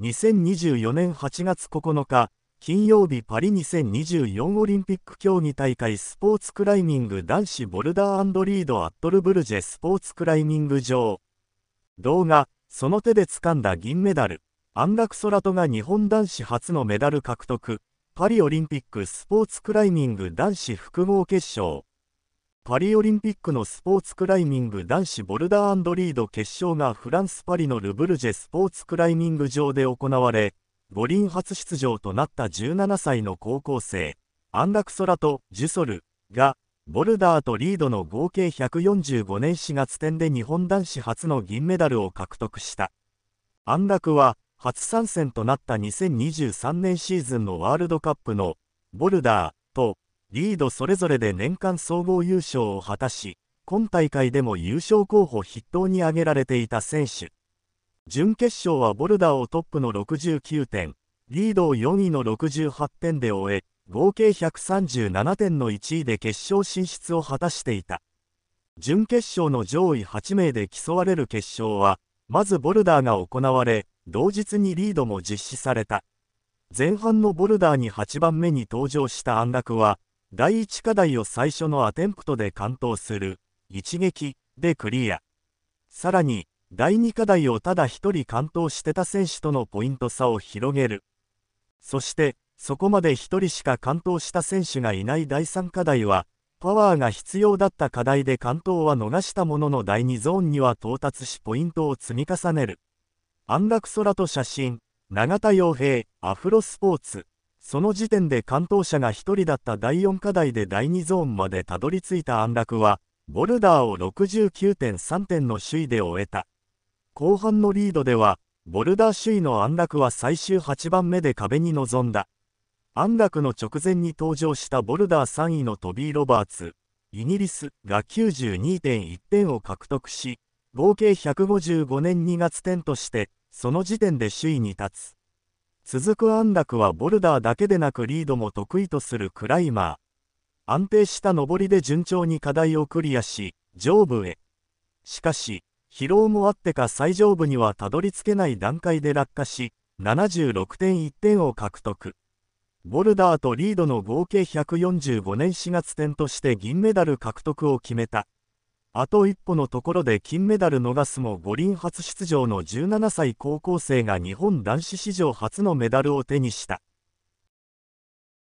2024年8月9日、金曜日パリ2024オリンピック競技大会スポーツクライミング男子ボルダーリードアットルブルジェスポーツクライミング場。動画、その手で掴んだ銀メダル。安楽空とが日本男子初のメダル獲得。パリオリンピックスポーツクライミング男子複合決勝。パリオリンピックのスポーツクライミング男子ボルダーリード決勝がフランス・パリのルブルジェスポーツクライミング場で行われ、五輪初出場となった17歳の高校生、安楽空とジュソルが、ボルダーとリードの合計145年4月点で日本男子初の銀メダルを獲得した。安楽は、初参戦となった2023年シーズンのワールドカップの、ボルダーとリードそれぞれで年間総合優勝を果たし、今大会でも優勝候補筆頭に挙げられていた選手。準決勝はボルダーをトップの69点、リードを4位の68点で終え、合計137点の1位で決勝進出を果たしていた。準決勝の上位8名で競われる決勝は、まずボルダーが行われ、同日にリードも実施された。前半のボルダーに8番目に登場した安楽は、第1課題を最初のアテンプトで完登する、一撃でクリア。さらに、第2課題をただ一人完登してた選手とのポイント差を広げる。そして、そこまで一人しか完登した選手がいない第3課題は、パワーが必要だった課題で完登は逃したものの第2ゾーンには到達しポイントを積み重ねる。安楽空と写真、永田洋平、アフロスポーツ。その時点で完登者が1人だった第4課題で第2ゾーンまでたどり着いた安楽は、ボルダーを69.3点の首位で終えた。後半のリードでは、ボルダー首位の安楽は最終8番目で壁に臨んだ。安楽の直前に登場したボルダー3位のトビー・ロバーツ、イギリスが92.1点を獲得し、合計155年2月点として、その時点で首位に立つ。続く安楽はボルダーだけでなくリードも得意とするクライマー。安定した上りで順調に課題をクリアし、上部へ。しかし、疲労もあってか最上部にはたどり着けない段階で落下し、76.1点を獲得。ボルダーとリードの合計145年4月点として銀メダル獲得を決めた。あと一歩のところで金メダル逃すも五輪初出場の17歳高校生が日本男子史上初のメダルを手にした。